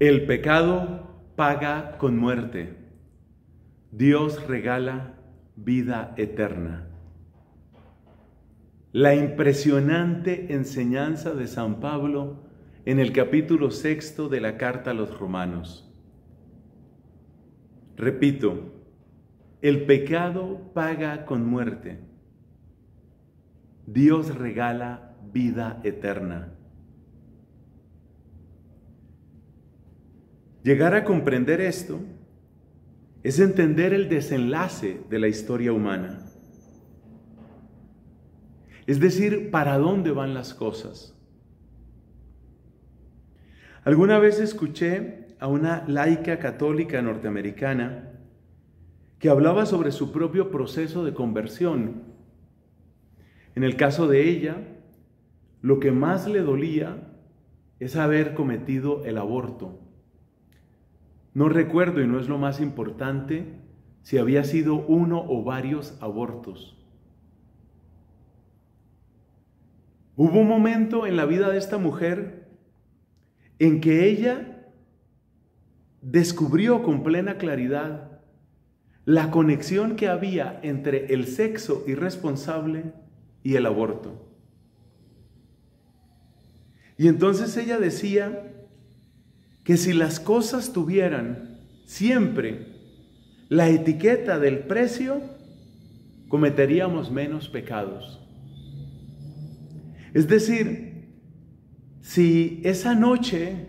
El pecado paga con muerte. Dios regala vida eterna. La impresionante enseñanza de San Pablo en el capítulo sexto de la carta a los romanos. Repito, el pecado paga con muerte. Dios regala vida eterna. Llegar a comprender esto es entender el desenlace de la historia humana. Es decir, para dónde van las cosas. Alguna vez escuché a una laica católica norteamericana que hablaba sobre su propio proceso de conversión. En el caso de ella, lo que más le dolía es haber cometido el aborto. No recuerdo, y no es lo más importante, si había sido uno o varios abortos. Hubo un momento en la vida de esta mujer en que ella descubrió con plena claridad la conexión que había entre el sexo irresponsable y el aborto. Y entonces ella decía que si las cosas tuvieran siempre la etiqueta del precio, cometeríamos menos pecados. Es decir, si esa noche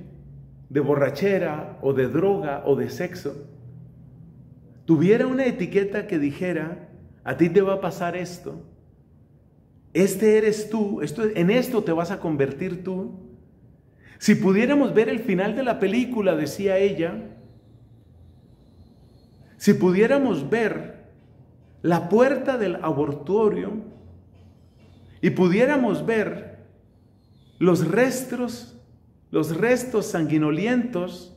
de borrachera o de droga o de sexo tuviera una etiqueta que dijera, a ti te va a pasar esto, este eres tú, esto, en esto te vas a convertir tú, si pudiéramos ver el final de la película, decía ella, si pudiéramos ver la puerta del abortorio y pudiéramos ver los restos, los restos sanguinolientos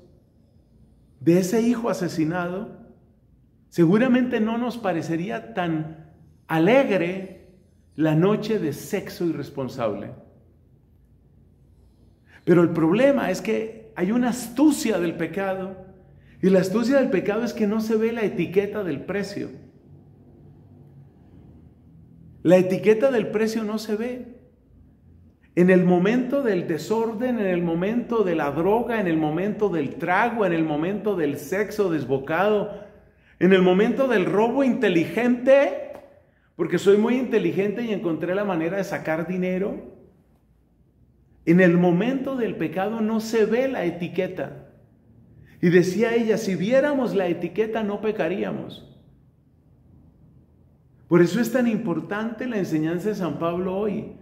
de ese hijo asesinado, seguramente no nos parecería tan alegre la noche de sexo irresponsable. Pero el problema es que hay una astucia del pecado. Y la astucia del pecado es que no se ve la etiqueta del precio. La etiqueta del precio no se ve. En el momento del desorden, en el momento de la droga, en el momento del trago, en el momento del sexo desbocado, en el momento del robo inteligente, porque soy muy inteligente y encontré la manera de sacar dinero, en el momento del pecado no se ve la etiqueta. Y decía ella, si viéramos la etiqueta no pecaríamos. Por eso es tan importante la enseñanza de San Pablo hoy,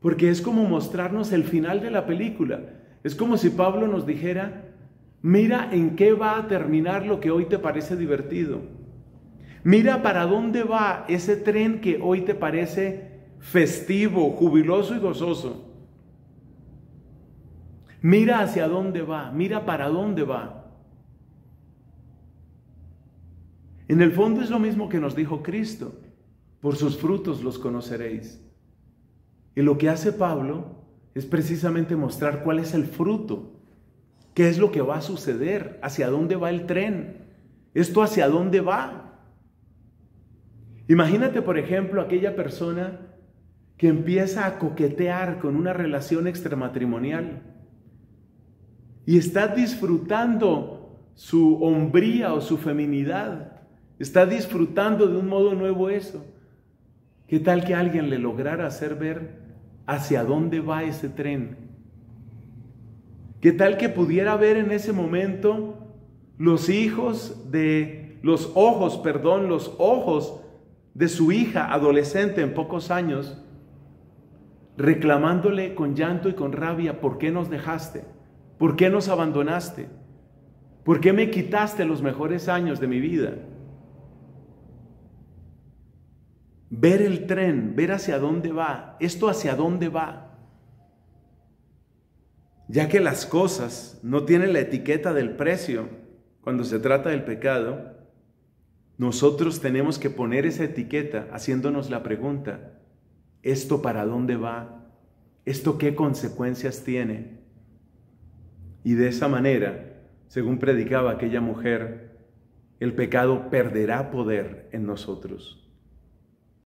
porque es como mostrarnos el final de la película. Es como si Pablo nos dijera, mira en qué va a terminar lo que hoy te parece divertido. Mira para dónde va ese tren que hoy te parece festivo, jubiloso y gozoso. Mira hacia dónde va, mira para dónde va. En el fondo es lo mismo que nos dijo Cristo, por sus frutos los conoceréis. Y lo que hace Pablo es precisamente mostrar cuál es el fruto, qué es lo que va a suceder, hacia dónde va el tren, esto hacia dónde va. Imagínate, por ejemplo, aquella persona que empieza a coquetear con una relación extramatrimonial y está disfrutando su hombría o su feminidad. Está disfrutando de un modo nuevo eso. ¿Qué tal que alguien le lograra hacer ver hacia dónde va ese tren? ¿Qué tal que pudiera ver en ese momento los hijos de los ojos, perdón, los ojos de su hija adolescente en pocos años reclamándole con llanto y con rabia, ¿por qué nos dejaste? ¿Por qué nos abandonaste? ¿Por qué me quitaste los mejores años de mi vida? Ver el tren, ver hacia dónde va, esto hacia dónde va. Ya que las cosas no tienen la etiqueta del precio cuando se trata del pecado, nosotros tenemos que poner esa etiqueta haciéndonos la pregunta, ¿esto para dónde va? ¿Esto qué consecuencias tiene? Y de esa manera según predicaba aquella mujer, el pecado perderá poder en nosotros.